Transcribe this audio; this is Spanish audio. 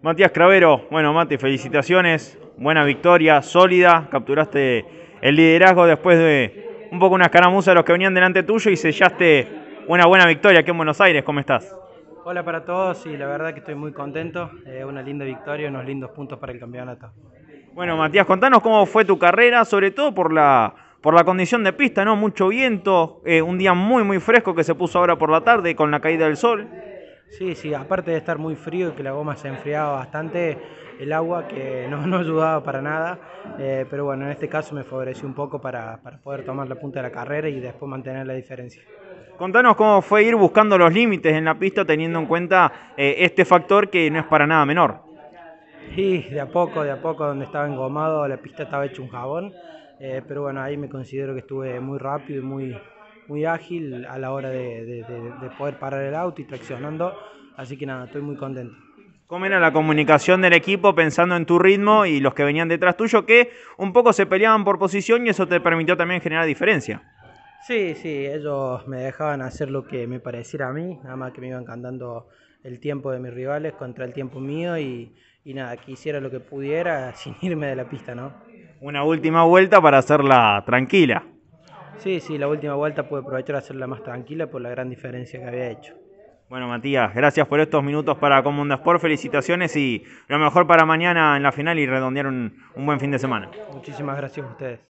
Matías Cravero, bueno Mati, felicitaciones, buena victoria, sólida, capturaste el liderazgo después de un poco una escaramuza de los que venían delante tuyo y sellaste una buena victoria aquí en Buenos Aires, ¿cómo estás? Hola para todos y la verdad que estoy muy contento, eh, una linda victoria, unos lindos puntos para el campeonato. Bueno Matías, contanos cómo fue tu carrera, sobre todo por la, por la condición de pista, ¿no? Mucho viento, eh, un día muy muy fresco que se puso ahora por la tarde con la caída del sol. Sí, sí, aparte de estar muy frío y que la goma se enfriaba bastante, el agua que no, no ayudaba para nada, eh, pero bueno, en este caso me favoreció un poco para, para, poder tomar la punta de la carrera y después mantener la diferencia. Contanos cómo fue ir buscando los límites en la pista teniendo en cuenta eh, este factor que no es para nada menor. Sí, de a poco, de a poco, donde estaba engomado, la pista estaba hecho un jabón, eh, pero bueno, ahí me considero que estuve muy rápido y muy, muy ágil a la hora de, de, de, poder parar el auto y traccionando, así que nada, estoy muy contento. ¿Cómo era la comunicación del equipo pensando en tu ritmo y los que venían detrás tuyo que un poco se peleaban por posición y eso te permitió también generar diferencia? Sí, sí, ellos me dejaban hacer lo que me pareciera a mí, nada más que me iban cantando el tiempo de mis rivales contra el tiempo mío y, y nada, que hiciera lo que pudiera sin irme de la pista, ¿no? Una última vuelta para hacerla tranquila. Sí, sí, la última vuelta pude aprovechar a hacerla más tranquila por la gran diferencia que había hecho. Bueno, Matías, gracias por estos minutos para Comunda Sport. Felicitaciones y lo mejor para mañana en la final y redondear un, un buen fin de semana. Muchísimas gracias a ustedes.